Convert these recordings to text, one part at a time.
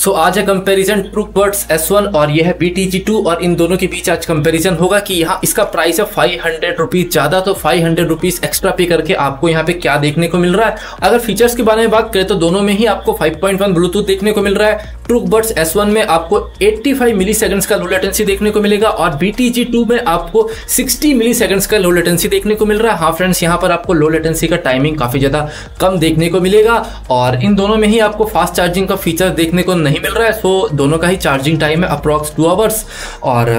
सो so, आज है comparison ट्रूक birds S1 और यह है BTG2 और इन दोनों के बीच आज कंपैरिजन होगा कि यहाँ इसका प्राइस है फाइव हंड्रेड रुपीज़ ज़्यादा तो फाइव हंड्रेड रुपीज़ एक्स्ट्रा पे करके आपको यहाँ पे क्या देखने को मिल रहा है? अगर फीचर्स के बारे में बात करें तो दोनों में ही आपको 5.1 ब्लूटूथ देखने को मिल रहा है। ट्रूक बर्ड्स S1 में आपको 85 मिली सेकंड्स का लो लेटेंसी देखने को मिलेगा और BTG2 में आपको 60 मिली सेकंड्स का लो लेटेंसी देखने को मिल रहा है। हाँ फ्रेंड्स यहाँ पर आपको लो लेटेंसी का टाइमिंग काफ़ी ज़्यादा कम देखने को मिलेगा और इन दोनों में ही आपको फास्ट चार्जिंग का फीचर देखने को नहीं मिल रहा है। सो दोनों का ही चार्जिंग टाइम है अप्रॉक्स टू आवर्स और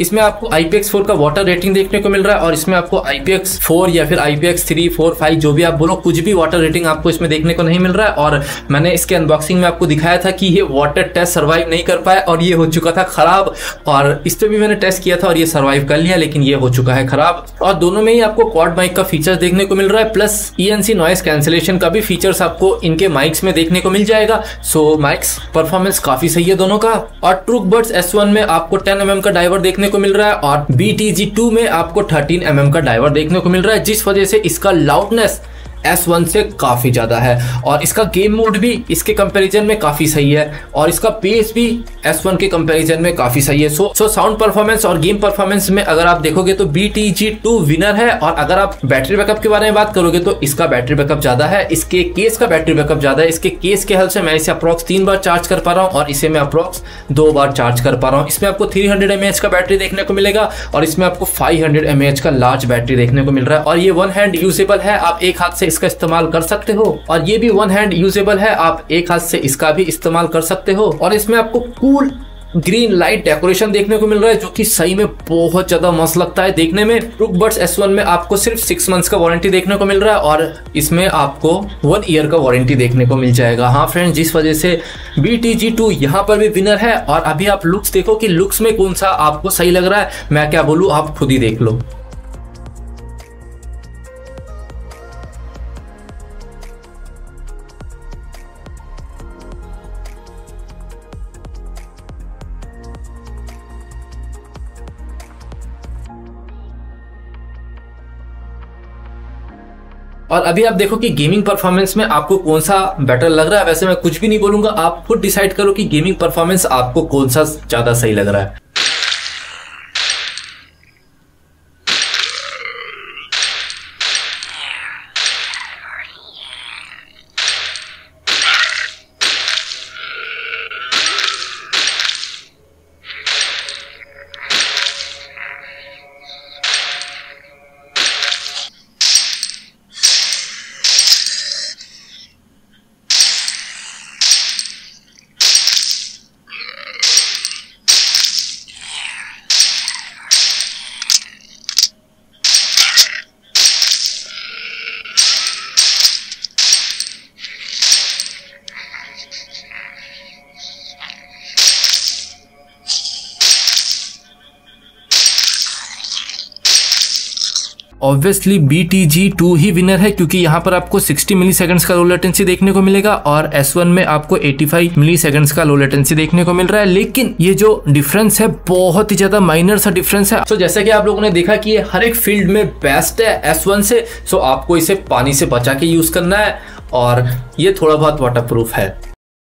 इसमें आपको IPX4 का वाटर रेटिंग देखने को मिल रहा है और इसमें आपको IPX4 या फिर IPX3 4 5 जो भी आप बोलो, कुछ भी वाटर रेटिंग आपको इसमें देखने को नहीं मिल रहा है। और मैंने इसके अनबॉक्सिंग में आपको दिखाया था कि ये वाटर टेस्ट सर्वाइव नहीं कर पाया और ये हो चुका था खराब। और इस पर भी मैंने टेस्ट किया था और ये सर्वाइव कर लिया, लेकिन ये हो चुका है खराब। और दोनों में ही आपको क्वाड माइक का फीचर देखने को मिल रहा है प्लस ई नॉइस कैंसिलेशन का भी फीचर्स आपको इनके माइक्स में देखने को मिल जाएगा। सो माइक्स परफॉर्मेंस काफ़ी सही है दोनों का। और ट्रूक बर्ड्स S1 में आपको 10 mm का डाइवर देखने को मिल रहा है और BTG2 में आपको 13 mm का डाइवर देखने को मिल रहा है, जिस वजह से इसका लाउडनेस S1 से काफ़ी ज़्यादा है। और इसका गेम मोड भी इसके कंपैरिजन में काफ़ी सही है और इसका पेस भी S1 के कंपैरिजन में काफ़ी सही है। सो सो साउंड परफॉर्मेंस और गेम परफॉर्मेंस में अगर आप देखोगे तो BTG2 विनर है और अगर आप बैटरी बैकअप के बारे में बात करोगे तो इसका बैटरी बैकअप ज़्यादा है। इसके केस का बैटरी बैकअप ज़्यादा है। इसके केस के हल से मैं इसे अप्रॉक्स तीन बार चार्ज कर पा रहा हूँ और इसे मैं अप्रॉक्स दो बार चार्ज कर पा रहा हूँ। इसमें आपको थ्री हंड्रेड एम का बैटरी देखने को मिलेगा और इसमें आपको फाइव हंड्रेड एम का लार्ज बैटरी देखने को मिल रहा है। और ये वन हैंड यूजेबल है। आप एक हाथ से इसका इस्तेमाल कर सकते हो और ये भी वन हैंड यूजेबल है। आप एक हाथ से इसका भी इस्तेमाल कर सकते हो। और इसमें आपको कूल ग्रीन लाइट डेकोरेशन देखने को मिल रहा है, जो कि सही में बहुत ज़्यादा मस्त लगता है देखने में। रुक बर्ड्स एस वन में आपको सिर्फ़ सिक्स मंथ्स का वारंटी देखने को मिल रहा है और इसमें आपको वन ईयर का वारंटी देखने को मिल जाएगा। हाँ फ्रेंड जिस वजह से बी टी जी टू यहाँ पर भी विनर है और अभी आप लुक्स देखो कि लुक्स में कौन सा आपको सही लग रहा है। मैं क्या बोलूँ, आप खुद ही देख लो। और अभी आप देखो कि गेमिंग परफॉर्मेंस में आपको कौन सा बेटर लग रहा है? वैसे मैं कुछ भी नहीं बोलूँगा, आप खुद डिसाइड करो कि गेमिंग परफॉर्मेंस आपको कौन सा ज़्यादा सही लग रहा है। Obviously B T G two ही विनर है, क्योंकि यहाँ पर आपको 60 मिली सेकंड्स का लो लेटेंसी देखने को मिलेगा और S1 में आपको 85 मिली सेकंड्स का लो लेटेंसी देखने को मिल रहा है। लेकिन ये जो डिफरेंस है, बहुत ही ज़्यादा माइनर सा डिफरेंस है। तो जैसे कि आप लोगों ने देखा कि ये हर एक फ़ील्ड में बेस्ट है S1 से सो, so आपको इसे पानी से बचा के यूज़ करना है और ये थोड़ा बहुत वाटर प्रूफ है।